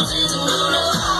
love you, love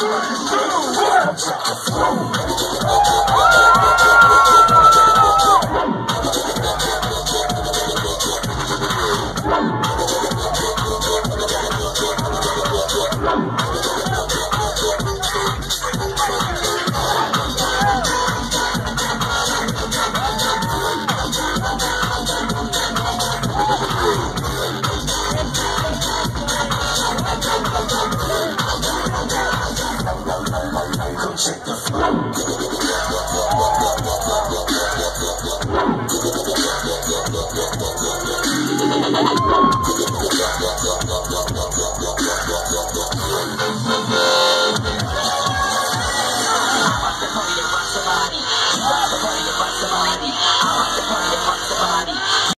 Boom! Hasta